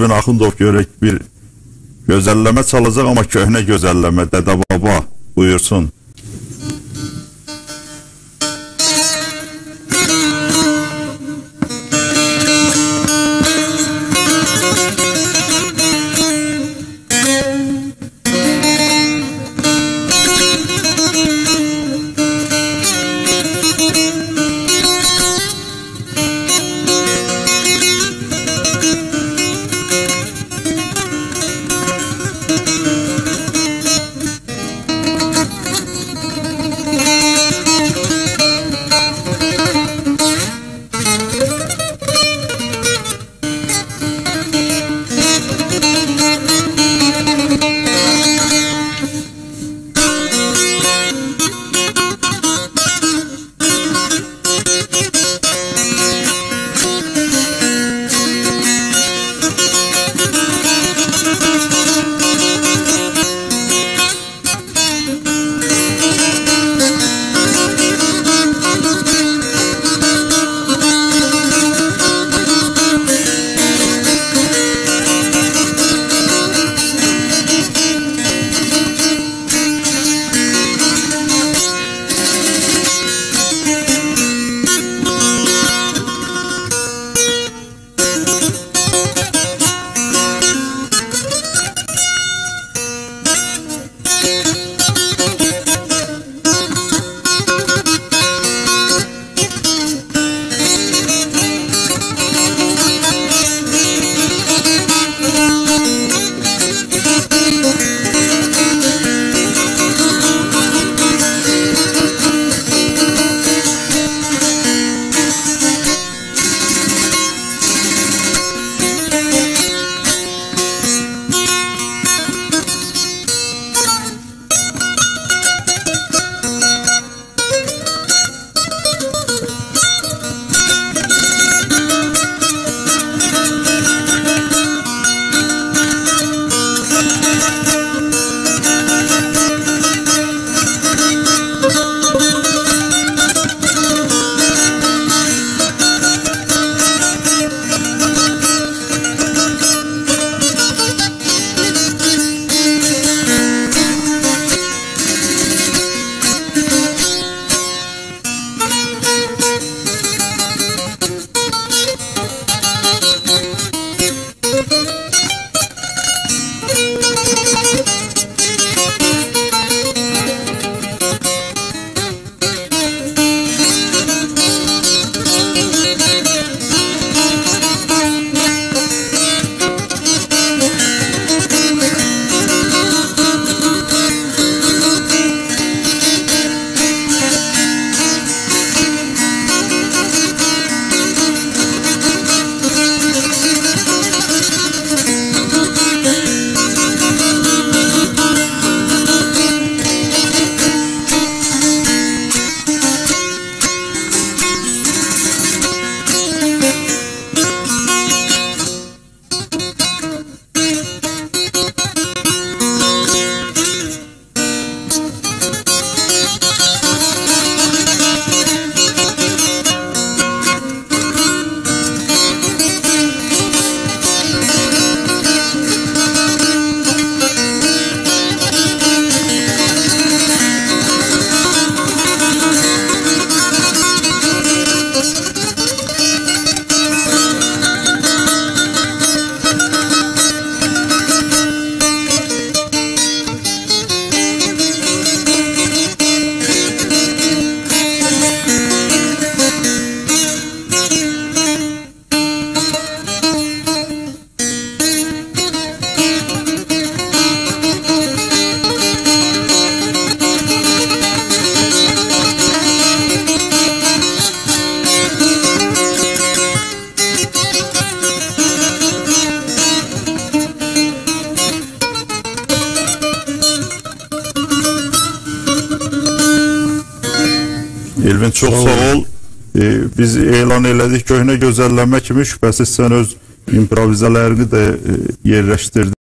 Elvin Axundov görək bir gözəlləmə çalacaq, amma köhnə gözəlləmə, Dədə Baba buyursun. Elvin çox sağ ol. E, biz elan elədik köhnə gözəlləmə kimi şübhəsiz sən öz improvizələrini də e, yerləşdirdin.